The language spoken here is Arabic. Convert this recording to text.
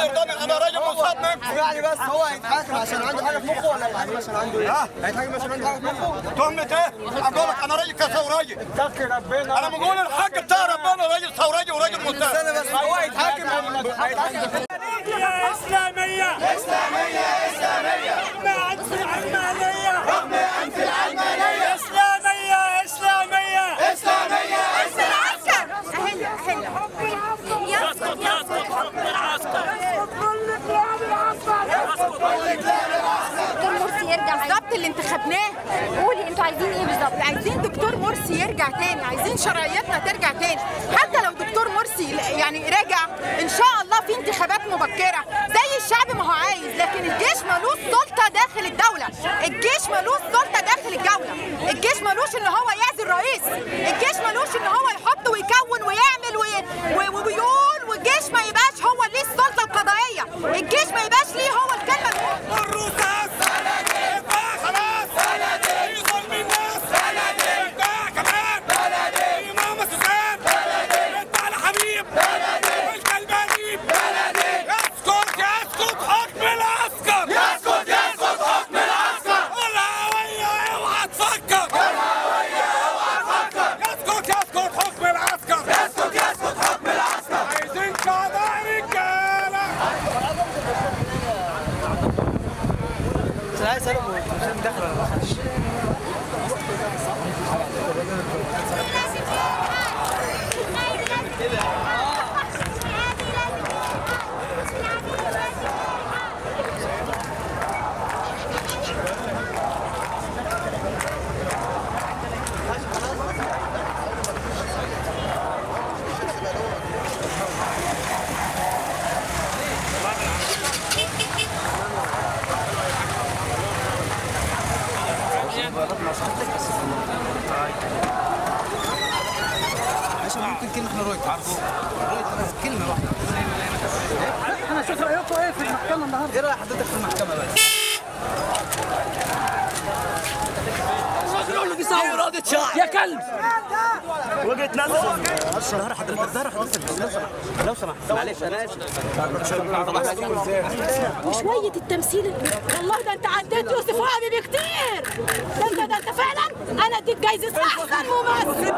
يرضاني أنا راجل مصاب منكم يعني بس هو هيتحاكم عشان عنده حاجة في مخه ولا هيتحاكم عشان عنده إيه؟ ها؟ هيتحاكم عشان عنده حاجة في مخه؟ تهمة إيه؟ أقول لك أنا راجل كثوراجي اتقي ربنا أنا بقول الحق بتاع ربنا راجل ثوراجي وراجل مستهزئ بالظبط اللي انتخبناه. قولي أنتوا عايزين إيه بالظبط؟ عايزين دكتور مرسي يرجع تاني. عايزين شرعيتنا ترجع تاني. حتى لو دكتور مرسي يعني رجع إن شاء الله في انتخابات مبكرة. زي الشعب ما هو عايز لكن الجيش ملوش سلطة داخل الدولة. الجيش ملوش سلطة داخل الدولة الجيش ملوش إن هو يعزل الرئيس. الجيش ملوش إن هو يحط ويكون ويعمل وي... ويقول والجيش ما يبقاش هو ليه السلطه القضائيه الجيش ما يبقاش ليه هو الكلمة الرصاص بلدي اتباع خلاص بلدي في ظلم الناس بلدي اتباع كمان بلدي في ماما سوسان بلدي اتباع لحبيب بلدي الكلب غريب بلدي يسكت يسكت حكم العسكر يسكت يسكت حكم العسكر الهوية اوعى تفكر الهوية اوعى تفكر يسكت يسكت حكم العسكر يسكت يسكت حكم العسكر عايزين قضاء رجالة عايز هو حسين دخل ولا ما عشان ممكن كلمه إحنا كلمه واحدة أنا أشوف رايكم إيه في المحكمه النهارده إيه راي حضرتك في المحكمه بقى يا كلب. ظهر حضرتك ظهر حضرتك لو سمحت لو سمحت معلش أنا اسف وشوية التمثيل؟ والله ده أنت عديت يوسف وهبي بكتير. ده انت ده أنت فعلا؟ أنا أديك جايزة أحسن ممثل